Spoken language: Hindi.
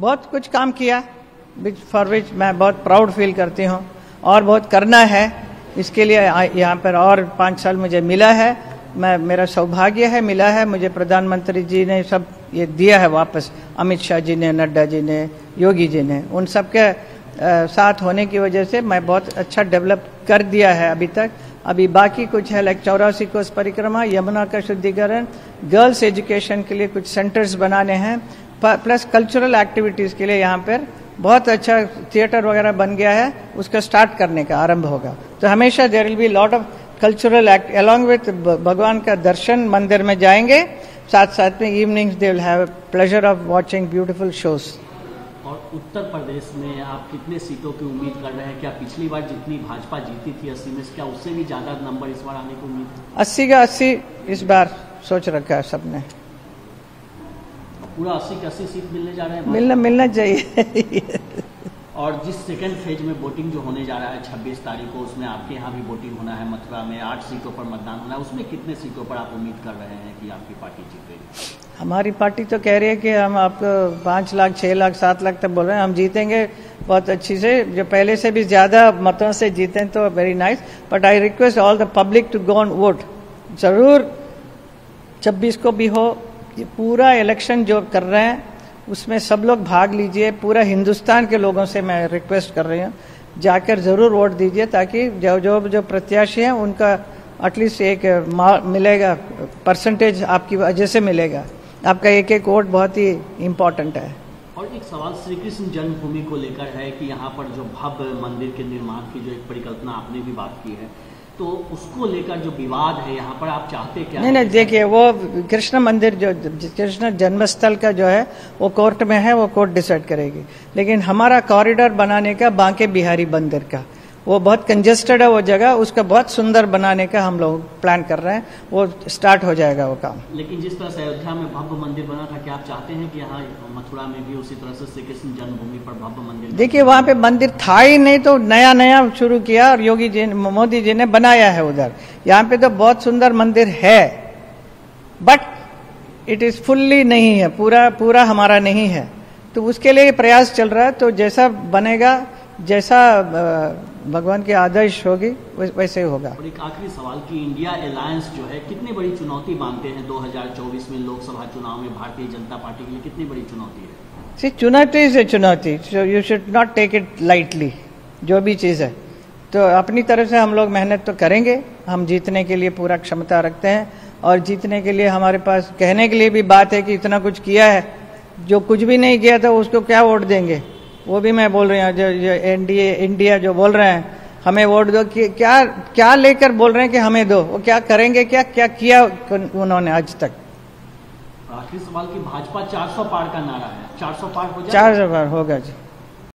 बहुत कुछ काम किया। विच फॉर विच मैं बहुत प्राउड फील करती हूँ। और बहुत करना है। इसके लिए यहाँ पर और पाँच साल मुझे मिला है। मैं, मेरा सौभाग्य है, मिला है। मुझे प्रधानमंत्री जी ने सब ये दिया है वापस। अमित शाह जी ने, नड्डा जी ने, योगी जी ने। उन सबके साथ होने की वजह से मैं बहुत अच्छा डेवलप कर दिया है अभी तक। अभी बाकी कुछ है लाइक चौरासी कोस परिक्रमा, यमुना का शुद्धिकरण गर्ल्स एजुकेशन के लिए कुछ सेंटर्स बनाने हैं प्लस कल्चरल एक्टिविटीज़ के लिए यहाँ पर बहुत अच्छा थिएटर वगैरह बन गया है, उसका स्टार्ट करने का आरंभ होगा। तो हमेशा there will be lot of cultural act along with भगवान का दर्शन मंदिर में जाएँगे साथ साथ में evenings they will have pleasure of watching beautiful shows और उत्तर प्रदेश में आप कितने सीटों की उम्मीद कर रहे हैं? क्या पिछली बार जितनी भाजपा जीती थी अस्सी में क्या उससे भी ज़्यादा नंबर इस बार आने की उम्मीद अस्सी का अस्सी इस बार सोच रखा है सबने। पूरा अस्सी का अस्सी सीट मिलने जा रहे हैं मिलना मिलना चाहिए। और जिस सेकेंड फ़ेज़ में वोटिंग जो होने जा रहा है 26 तारीख को उसमें आपके यहाँ भी वोटिंग होना है मथुरा में आठ सीटों पर मतदान होना है उसमें कितने सीटों पर आप उम्मीद कर रहे हैं कि आपकी पार्टी जीतेगी? हमारी पार्टी तो कह रही है कि हम आपको पाँच लाख, छह लाख, सात लाख तक बोल रहे हैं। हम जीतेंगे बहुत अच्छी से। जो पहले से भी ज़्यादा मतों से जीते तो very nice but I request all the public to go on vote ज़रूर छब्बीस को भी हो। ये पूरा इलेक्शन जो कर रहे हैं, उसमें सब लोग भाग लीजिए। पूरा हिंदुस्तान के लोगों से मैं रिक्वेस्ट कर रही हूँ। जाकर ज़रूर वोट दीजिए ताकि जो जो जो प्रत्याशी हैं, उनका एटलीस्ट एक मिलेगा परसेंटेज आपकी वजह से मिलेगा। आपका एक एक वोट बहुत ही इम्पोर्टेंट है। और एक सवाल श्री कृष्ण जन्मभूमि को लेकर है कि यहाँ पर जो भव्य मंदिर के निर्माण की जो एक परिकल्पना आपने भी बात की है तो उसको लेकर जो विवाद है यहाँ पर आप चाहते क्या नहीं नहीं देखिए वो कृष्ण मंदिर जो कृष्ण जन्मस्थल का जो है वो कोर्ट में है वो कोर्ट डिसाइड करेगी। लेकिन हमारा कॉरिडोर बनाने का बांके बिहारी मंदिर का। वो बहुत कंजेस्टेड है वो जगह उसका बहुत सुंदर बनाने का हम लोग प्लान कर रहे हैं। वो स्टार्ट हो जाएगा वो काम। लेकिन जिस तरह से अयोध्या में भव्य मंदिर बना था क्या आप चाहते हैं कि यहाँ मथुरा में भी उसी तरह से श्री कृष्ण जन्मभूमि पर भव्य मंदिर देखिए वहाँ पे मंदिर था ही नहीं तो नया नया शुरू किया और योगी जी मोदी जी ने बनाया है उधर। यहाँ पे तो बहुत सुंदर मंदिर है बट इट इज़ फुल्ली नहीं है पूरा पूरा हमारा नहीं है। तो उसके लिए प्रयास चल रहा है तो जैसा बनेगा जैसा भगवान की आदर्श होगी वैसे ही होगा। और एक आखिरी सवाल कि इंडिया अलायंस जो है कितनी बड़ी चुनौती मानते हैं 2024 में लोकसभा चुनाव में भारतीय जनता पार्टी के लिए कितनी बड़ी चुनौती है? सी चुनौती से चुनौती you should not take it lightly जो भी चीज़ है। तो अपनी तरफ़ से हम लोग मेहनत तो करेंगे हम जीतने के लिए पूरा क्षमता रखते हैं और जीतने के लिए हमारे पास कहने के लिए भी बात है कि इतना कुछ किया है जो कुछ भी नहीं किया था उसको क्या वोट देंगे? वो भी मैं बोल रही हूँ जो, जो एनडीए इंडिया जो बोल रहे हैं हमें वोट दो कि क्या क्या लेकर बोल रहे हैं कि हमें दो? वो क्या करेंगे क्या क्या किया उन्होंने आज तक? आखिरी सवाल की भाजपा 400 पार का नारा है। 400 पार हो जाए? 400 पार होगा जी।